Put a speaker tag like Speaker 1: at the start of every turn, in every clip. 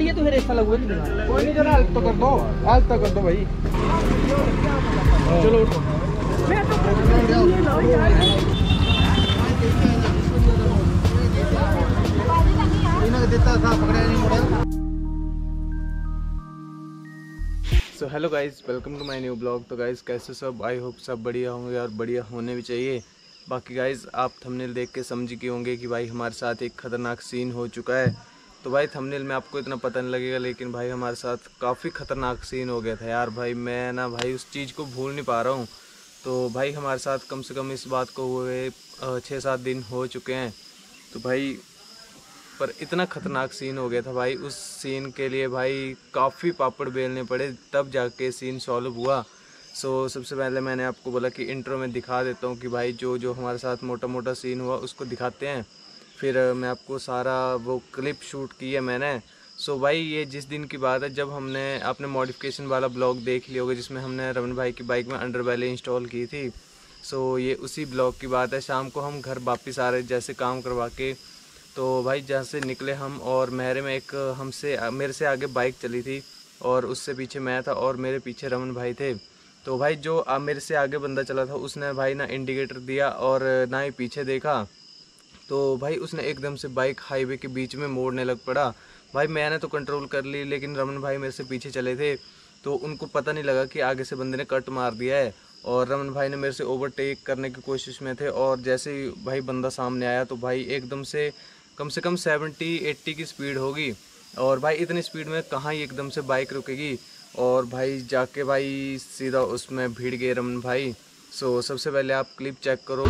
Speaker 1: थोड़ी है तो फिर ऐसा लगुआ
Speaker 2: कोई नहीं जरा हेल्प तो कर दो। हेल्प तो कर दो भाई। चलो उठो।
Speaker 3: So hello guys welcome to my new blog तो गाइस कैसे सब? आई होप सब बढ़िया होंगे और बढ़िया होने भी चाहिए। बाकी गाइज़ आप थंबनेल देख के समझ गए होंगे कि भाई हमारे साथ एक ख़तरनाक सीन हो चुका है। तो भाई थंबनेल में आपको इतना पता नहीं लगेगा, लेकिन भाई हमारे साथ काफ़ी ख़तरनाक सीन हो गया था यार। भाई मैं ना भाई उस चीज़ को भूल नहीं पा रहा हूँ। तो भाई हमारे साथ कम से कम इस बात को हुए छः सात दिन हो चुके हैं। तो भाई, पर इतना खतरनाक सीन हो गया था भाई। उस सीन के लिए भाई काफ़ी पापड़ बेलने पड़े, तब जाके सीन सॉल्व हुआ। सो सबसे पहले मैंने आपको बोला कि इंट्रो में दिखा देता हूँ कि भाई जो जो हमारे साथ मोटा मोटा सीन हुआ, उसको दिखाते हैं। फिर मैं आपको सारा वो क्लिप शूट की है मैंने। सो भाई, ये जिस दिन की बात है, जब हमने अपने मॉडिफिकेशन वाला ब्लॉग देख लिया होगा, जिसमें हमने रमन भाई की बाइक में अंडर बैले इंस्टॉल की थी। सो ये उसी ब्लॉग की बात है, शाम को हम घर वापस आ रहे जैसे काम करवा के। तो भाई, जहाँ से निकले हम और मेहरे में एक हमसे, मेरे से आगे बाइक चली थी और उससे पीछे मैं था और मेरे पीछे रमन भाई थे। तो भाई, जो मेरे से आगे बंदा चला था, उसने भाई ना इंडिकेटर दिया और ना ही पीछे देखा। तो भाई उसने एकदम से बाइक हाईवे के बीच में मोड़ने लग पड़ा। भाई मैंने तो कंट्रोल कर ली, लेकिन रमन भाई मेरे से पीछे चले थे तो उनको पता नहीं लगा कि आगे से बंदे ने कट मार दिया है। और रमन भाई ने मेरे से ओवरटेक करने की कोशिश में थे, और जैसे ही भाई बंदा सामने आया तो भाई एकदम से कम से कम सेवेंटी एट्टी की स्पीड होगी। और भाई इतनी स्पीड में कहाँ ही एकदम से बाइक रुकेगी? और भाई जाके भाई सीधा उसमें भीड़ गए रमन भाई। सो सबसे पहले आप क्लिप चेक करो।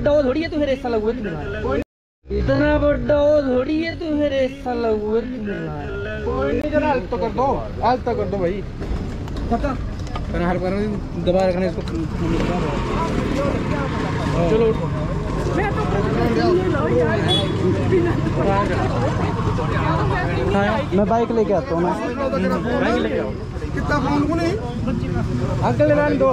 Speaker 2: बड़ा
Speaker 1: वो थोड़ी है तो फिर ऐसा लगुआ इतना बड़ा वो थोड़ी है तो फिर ऐसा लगुआ
Speaker 2: कोई नहीं जरा हेल्प तो कर दो हेल्प तो कर दो भाई करना हेल्प करना दबा रखना इसको चलो उठो
Speaker 1: मैं बाइक लेके आता हूँ ना
Speaker 2: बाइक लेके आओ कितना फ़ोन को नहीं अंकल दो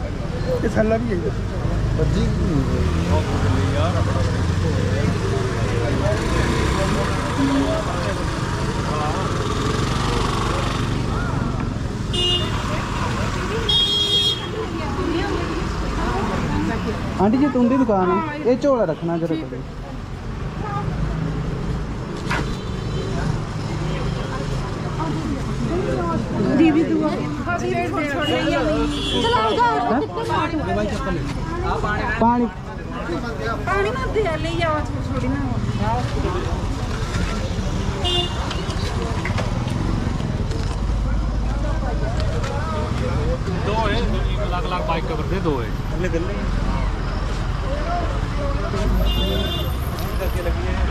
Speaker 1: ਇਹ
Speaker 2: ਝੋਲਾ ਵੀ ਲੈ ਲਿਆ ਰੇ ਇਹ ਥੱਲਾ ਵੀ ਹੈ
Speaker 1: आंटी जी तुम भी दुकान है ये झोला रखना जरा कभी
Speaker 4: दीदी तू चलाओ
Speaker 1: हाँ?
Speaker 2: अलग अलग बाइक कवर दे दो
Speaker 1: है। अगले दिन लगी है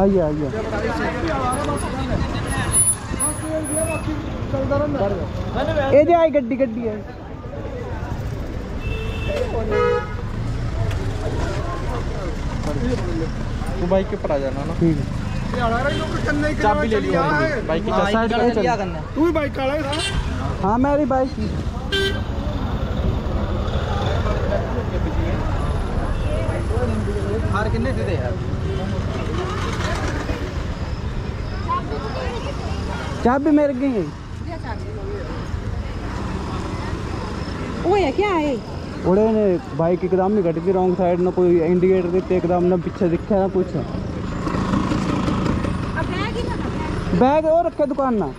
Speaker 1: आइए आइए। ये दे आई गड्डी गड्डी है।
Speaker 2: तू बाइक के ऊपर आ जाना ना।
Speaker 1: ठीक। है
Speaker 2: चाबी ले लिया बाइक की
Speaker 1: साइड पे चल।
Speaker 2: तू बाइक काला है
Speaker 1: हाँ मेरी बाइक
Speaker 2: की।
Speaker 1: चाबी भी मेरे गई है।
Speaker 4: वो है
Speaker 1: क्या है उड़े ने बाइक एकदम ही घट गई रॉन्ग साइड ना कोई इंडिकेटर देते एकदम
Speaker 4: ना पीछे दिखा ना
Speaker 1: कुछ। बैग और रखे दुकान
Speaker 2: ना।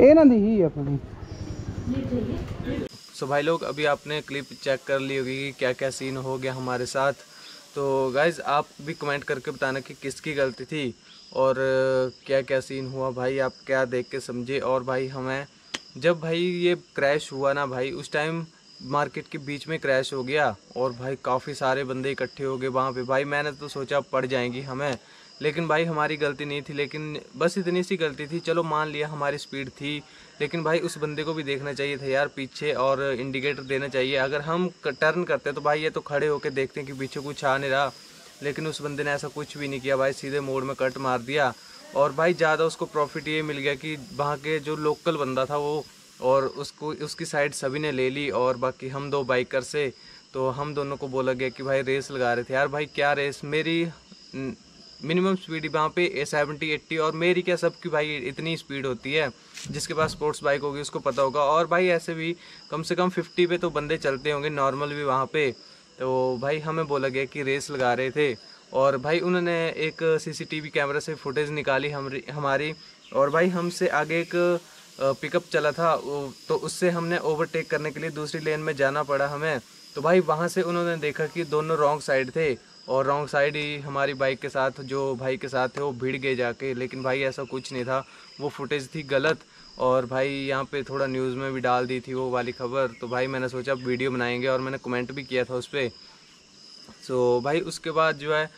Speaker 2: ਬਾਈਕ
Speaker 1: ਇਹ ਨਾ ਦੀ ਹੀ ਆਪਣੀ
Speaker 3: सो भाई लोग अभी आपने क्लिप चेक कर ली होगी कि क्या क्या सीन हो गया हमारे साथ तो गाइज आप भी कमेंट करके बताना कि किसकी गलती थी और क्या क्या सीन हुआ भाई आप क्या देख के समझे और भाई हमें जब भाई ये क्रैश हुआ ना भाई उस टाइम मार्केट के बीच में क्रैश हो गया और भाई काफ़ी सारे बंदे इकट्ठे हो गए वहाँ पे भाई मैंने तो सोचा पड़ जाएंगी हमें लेकिन भाई हमारी गलती नहीं थी, लेकिन बस इतनी सी गलती थी। चलो मान लिया हमारी स्पीड थी, लेकिन भाई उस बंदे को भी देखना चाहिए था यार पीछे और इंडिकेटर देना चाहिए। अगर हम टर्न करते तो भाई ये तो खड़े होकर देखते हैं कि पीछे कुछ आ नहीं रहा। लेकिन उस बंदे ने ऐसा कुछ भी नहीं किया भाई, सीधे मोड़ में कट मार दिया। और भाई ज़्यादा उसको प्रॉफिट ये मिल गया कि वहाँ के जो लोकल बंदा था वो और उसको, उसकी साइड सभी ने ले ली और बाकी हम दो बाइकर से तो हम दोनों को बोला गया कि भाई रेस लगा रहे थे। यार भाई क्या रेस मेरी मिनिमम स्पीड वहाँ पे सेवेंटी एट्टी और मेरी क्या सबकी भाई इतनी स्पीड होती है, जिसके पास स्पोर्ट्स बाइक होगी उसको पता होगा। और भाई ऐसे भी कम से कम फिफ्टी पे तो बंदे चलते होंगे नॉर्मल भी वहाँ पे। तो भाई हमें बोला गया कि रेस लगा रहे थे और भाई उन्होंने एक सीसीटीवी कैमरा से फुटेज निकाली हमारी हमारी और भाई हमसे आगे एक पिकअप चला था तो उससे हमने ओवरटेक करने के लिए दूसरी लेन में जाना पड़ा हमें। तो भाई वहाँ से उन्होंने देखा कि दोनों रॉन्ग साइड थे। और रॉन्ग साइड ही हमारी बाइक के साथ, जो भाई के साथ थे वो भिड़ गए जाके। लेकिन भाई ऐसा कुछ नहीं था। वो फुटेज थी गलत और भाई यहाँ पे थोड़ा न्यूज़ में भी डाल दी थी वो वाली खबर। तो भाई मैंने सोचा वीडियो बनाएँगे और मैंने कमेंट भी किया था उस पर सो भाई उसके बाद जो है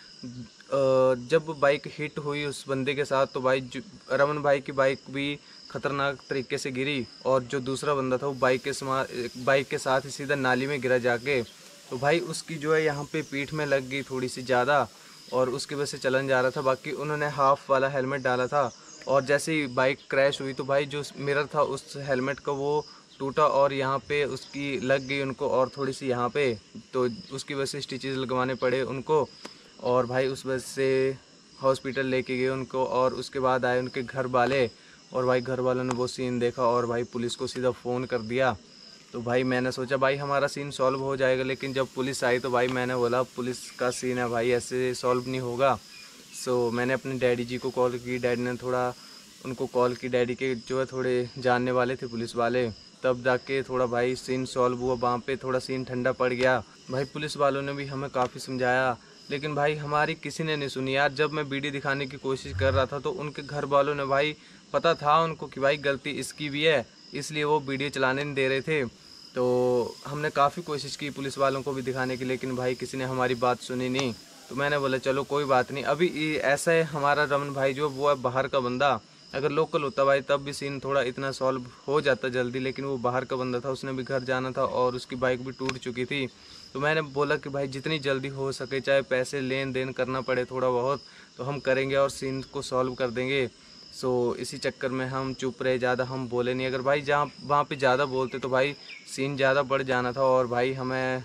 Speaker 3: जब बाइक हिट हुई उस बंदे के साथ तो भाई रमन भाई की बाइक भी खतरनाक तरीके से गिरी और जो दूसरा बंदा था, वो बाइक के समा बाइक के साथ ही सीधा नाली में गिरा जाके। तो भाई उसकी जो है यहाँ पे पीठ में लग गई थोड़ी सी ज़्यादा और उसकी वजह से चलन जा रहा था। बाकी उन्होंने हाफ़ वाला हेलमेट डाला था और जैसे ही बाइक क्रैश हुई तो भाई जो मिरर था उस हेलमेट का वो टूटा और यहाँ पे उसकी लग गई उनको और थोड़ी सी यहाँ पे। तो उसकी वजह से स्टिचेज लगवाने पड़े उनको और भाई उस वजह से हॉस्पिटल लेके गए उनको और उसके बाद आए उनके घर वाले और भाई घर वालों ने वो सीन देखा और भाई पुलिस को सीधा फ़ोन कर दिया। तो भाई मैंने सोचा, भाई हमारा सीन सॉल्व हो जाएगा, लेकिन जब पुलिस आई तो भाई मैंने बोला, पुलिस का सीन है भाई, ऐसे सॉल्व नहीं होगा। सो मैंने अपने डैडी जी को कॉल की। डैडी ने थोड़ा, उनको कॉल की। डैडी के जो है थोड़े जानने वाले थे पुलिस वाले। तब जाके थोड़ा भाई सीन सॉल्व हुआ, वहाँ पे थोड़ा सीन ठंडा पड़ गया। भाई पुलिस वालों ने भी हमें काफ़ी समझाया, लेकिन भाई हमारी किसी ने नहीं सुनी। यार जब मैं वीडियो दिखाने की कोशिश कर रहा था तो उनके घर वालों ने भाई पता था उनको कि भाई गलती इसकी भी है, इसलिए वो वीडियो चलाने नहीं दे रहे थे। तो हमने काफ़ी कोशिश की पुलिस वालों को भी दिखाने की, लेकिन भाई किसी ने हमारी बात सुनी नहीं। तो मैंने बोला, चलो, कोई बात नहीं। अभी ऐसा है, हमारा रमन भाई जो वो है बाहर का बंदा। अगर लोकल होता भाई, तब भी सीन थोड़ा इतना सॉल्व हो जाता जल्दी, लेकिन वो बाहर का बंदा था, उसने भी घर जाना था और उसकी बाइक भी टूट चुकी थी। तो मैंने बोला कि भाई, जितनी जल्दी हो सके, चाहे पैसे लेन देन करना पड़े थोड़ा बहुत तो हम करेंगे और सीन को सॉल्व कर देंगे। सो इसी चक्कर में हम चुप रहे, ज़्यादा हम बोले नहीं। अगर भाई जहाँ, वहाँ पे ज़्यादा बोलते तो भाई सीन ज़्यादा बढ़ जाना था और भाई हमें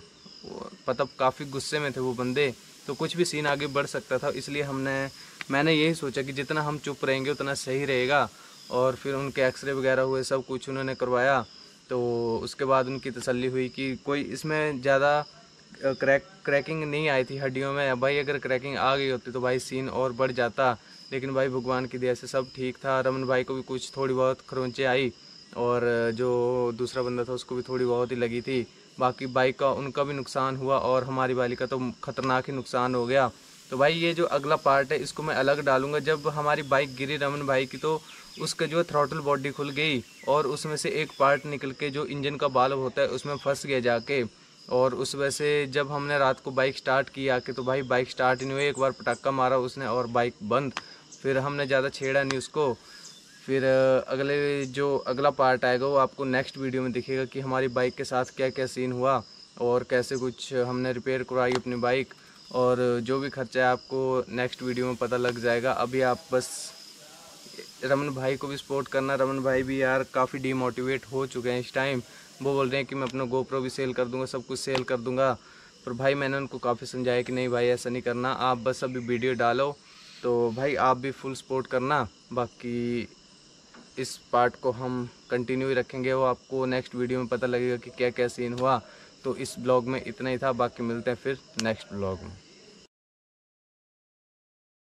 Speaker 3: पता काफ़ी गुस्से में थे वो बंदे। तो कुछ भी सीन आगे बढ़ सकता था, इसलिए हमने, मैंने यही सोचा कि जितना हम चुप रहेंगे, उतना सही रहेगा। और फिर उनके एक्सरे वगैरह हुए, सब कुछ उन्होंने करवाया। तो उसके बाद उनकी तसल्ली हुई कि कोई इसमें ज़्यादा क्रैक, क्रैकिंग नहीं आई थी हड्डियों में। भाई अगर क्रैकिंग आ गई होती तो भाई सीन और बढ़ जाता। लेकिन भाई भगवान की दया से सब ठीक था। रमन भाई को भी कुछ थोड़ी बहुत खरोंचे आई और जो दूसरा बंदा था उसको भी थोड़ी बहुत ही लगी थी। बाकी बाइक का, उनका भी नुकसान हुआ और हमारी वाली का तो खतरनाक ही नुकसान हो गया। तो भाई ये जो अगला पार्ट है, इसको मैं अलग डालूँगा। जब हमारी बाइक गिरी रमन भाई की तो उसका जो थ्रॉटल बॉडी खुल गई और उसमें से एक पार्ट निकल के जो इंजन का बाल होता है, उसमें फंस गया जाके। और उस वजह से जब हमने रात को बाइक स्टार्ट की आके तो भाई बाइक स्टार्ट नहीं हुई, एक बार पटाखा मारा उसने और बाइक बंद। फिर हमने ज़्यादा छेड़ा नहीं उसको। फिर अगले जो अगला पार्ट आएगा वो आपको नेक्स्ट वीडियो में दिखेगा कि हमारी बाइक के साथ क्या क्या सीन हुआ और कैसे कुछ हमने रिपेयर करवाई अपनी बाइक और जो भी खर्चा है आपको नेक्स्ट वीडियो में पता लग जाएगा। अभी आप बस रमन भाई को भी सपोर्ट करना। रमन भाई भी यार काफ़ी डीमोटिवेट हो चुके हैं इस टाइम वो बोल रहे हैं कि मैं अपना गोप्रो भी सेल कर दूँगा, सब कुछ सेल कर दूँगा। पर भाई मैंने उनको काफ़ी समझाया कि नहीं भाई, ऐसा नहीं करना। आप बस अभी वीडियो डालो। तो भाई आप भी फुल सपोर्ट करना। बाकी इस पार्ट को हम कंटिन्यू ही रखेंगे। वो आपको नेक्स्ट वीडियो में पता लगेगा कि क्या क्या सीन हुआ। तो इस ब्लॉग में इतना ही था। बाकी मिलते हैं फिर नेक्स्ट ब्लॉग में।